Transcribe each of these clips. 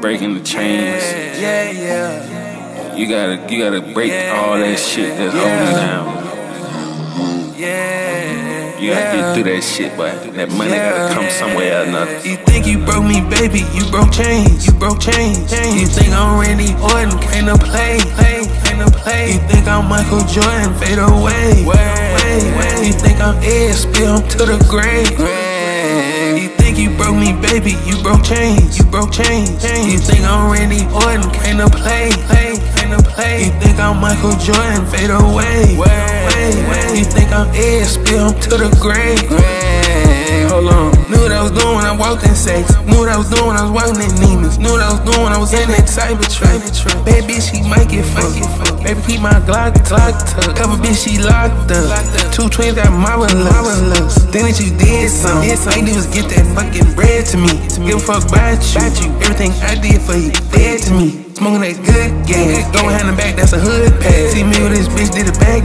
Breaking the chains. Yeah, yeah, You gotta, you gotta break all that shit that's holding you down. yeah. You gotta get through that shit, but that money gotta come somewhere or another. You think you broke me, baby? You broke chains. You broke chains. You think I'm Randy Orton? Can't no play. Play. Play. You think I'm Michael Jordan? Fade away. Way. Way. You think I'm Ed? Spill him to the grave. You baby? You broke chains. You broke chains. You think I'm Randy Orton? Can't play. Play. Can't play. You think I'm Michael Jordan? Fade away. Way. You think I'm Ed? Spill him to the grave. Hold on. Knew what I was doing when I walked in sex. Knew what I was doing when I was walking in demons. Knew what I was doing when I was in that cyber trap. Bitch, she might get. Baby, keep my Glock locked up. Cover bitch, she locked up. Two twins got marvelous. Then that you did something. All you did was get that fucking bread to me. Give a fuck about you. Everything I did for you, dead to me. Smoking that good gas. Going hand and back, that's a hood pass. See me with this bitch, did a back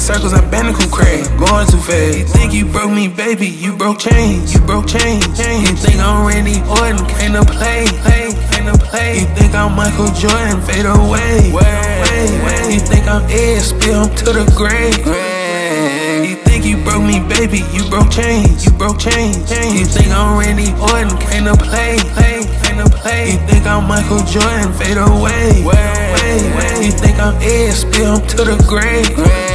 circles, I bandicoot crack. Going too fast. You think you broke me, baby? You broke chains. You broke chains. You think I'm Randy Orton? Can't no play. Play. Can't no play. You think I'm Michael Jordan? Fade away. Way. You think I'm Ed? Spill him to the grave. You think you broke me, baby? You broke chains. You broke chains. You think I'm Randy Orton? Can't no play. Play. No play. You think I'm Michael Jordan? Fade away. Where away, way. You think I'm Ed? Spill him to the grave. grave.